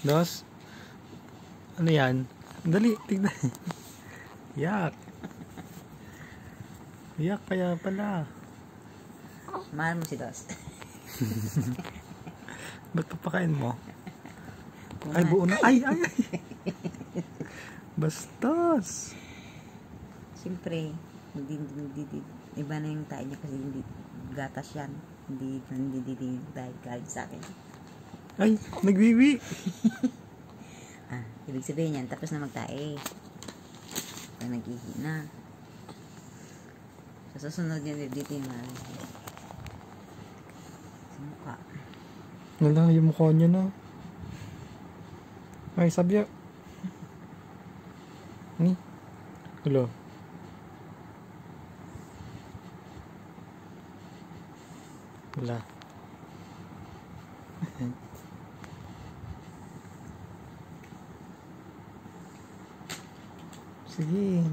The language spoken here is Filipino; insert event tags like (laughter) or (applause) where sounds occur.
Dos. Ano yan? Dali, tignan. Yak. Yak kaya pala. Mahal mo si Dos. (laughs) Ba't papakain mo? Ay, buo na. Ay, ay, ay. Bastos. Siyempre, hindi, hindi, hindi, iba na yung tayo niya kasi hindi gatas yan. Hindi, hindi, hindi, hindi dahil galing sa akin. Ay, nagbibi. (laughs) Ah, ibig sabihin yan, tapos na magtae. Pag naghihi na. Sa susunod yun, dito yung mga sa mukha. Wala, yung mukha niya na. Ay, sabi Ni? Hello. Wala. Sige.